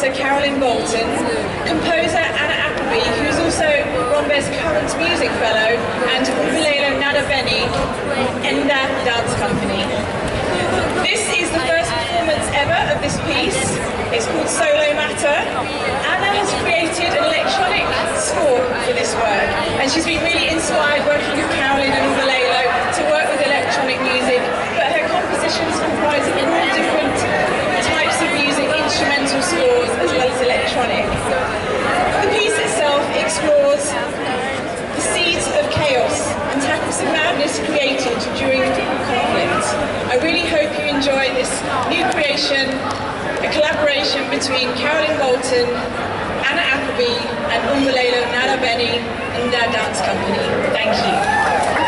dancer Carolyn Bolton, composer Anna Appleby, who's also Rambert's current music fellow, and Ukulele Nada Benny, N'da Dance Company. This is the first performance ever of this piece. It's called Solo Matter. Anna has created an electronic score for this work, and she's been really inspired working electronic. The piece itself explores the seeds of chaos and tackles the madness created during conflict. I really hope you enjoy this new creation, a collaboration between Carolyn Bolton, Anna Appleby and Mbulelo Ndabeni and their dance company. Thank you.